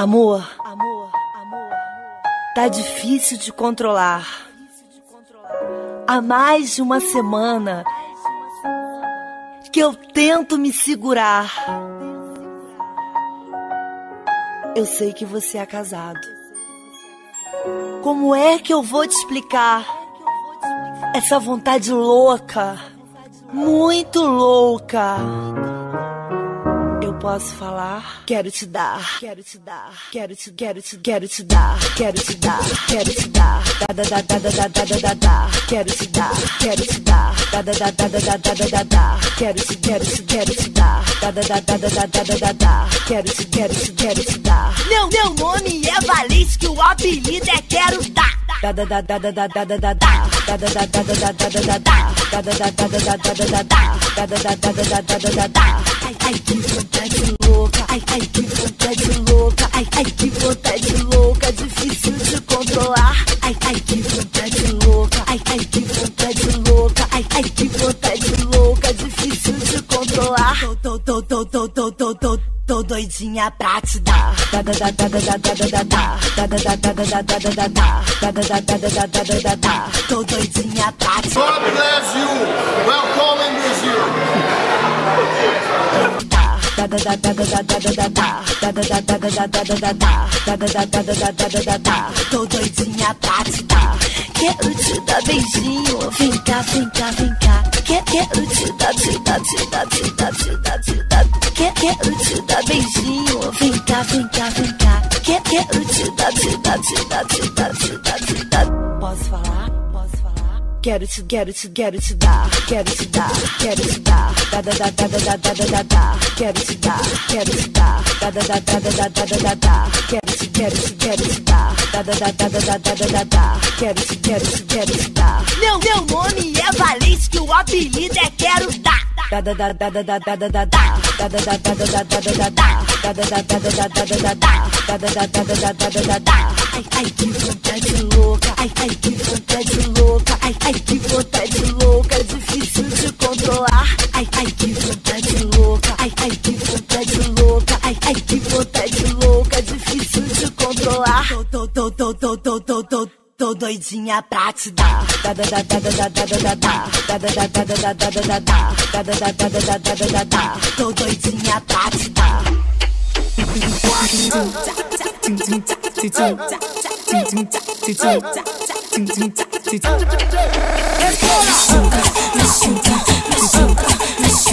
Amor, tá difícil de controlar. Há mais de uma semana que eu tento me segurar. Eu sei que você é casado. Como é que eu vou te explicar essa vontade louca, muito louca? Posso falar? Quero te dar, quero te dar, quero te, quero te, quero te dar, quero te dar, quero te dar, da da da da da da da da da, quero te dar, quero te dar, da da da da da da da da da, quero te, quero te, quero te dar, da da da da da da da da da, quero te, quero te, quero te dar. Meu meu nome é Valente, que o apelido é quero dar. Ai, ai, que vontade louca, ai, ai, que vontade louca, ai, ai, que vontade louca, difícil de controlar. Ai, ai, que vontade louca, ai, ai, que vontade louca, ai, ai, que vontade louca, difícil de controlar doidinha pra te dar. Tô doidinha pra te dar. God bless you. Welcome in Brazil. Tô doidinha pra te dar. Quero te dar beijinho. Vem cá, vem cá, vem cá. Quero te dar, te dar, te dar, te dar, te dar, te dar. Quero te dar beijinho. Vem cá, vem cá, vem cá. Quero te dar, te dar, te dar, te dar, te dar, te dar. Posso falar? Quero te, quero te, quero te dar, quero te dar, quero te dar, da da da da da da da da da, quero te dar, quero te dar, da da da da da da da da da, quero te, quero te, quero te dar, da da da da da da da da da, quero te, quero te, quero te dar. Meu meu nome é Valente, que o apelido é quero dar. Ai, ai, que vontade louca, ai, ai, que vontade louca, ai, ai, que vontade louca, difícil de controlar. Ai, ai, que vontade louca, ai, ai, que vontade louca, ai, ai, que vontade louca, difícil de controlar. Tô, tô, tô, tô, tô, tô, tô, tô. Tô doidinha pra te dar. Tô doidinha pra te dar. Respira!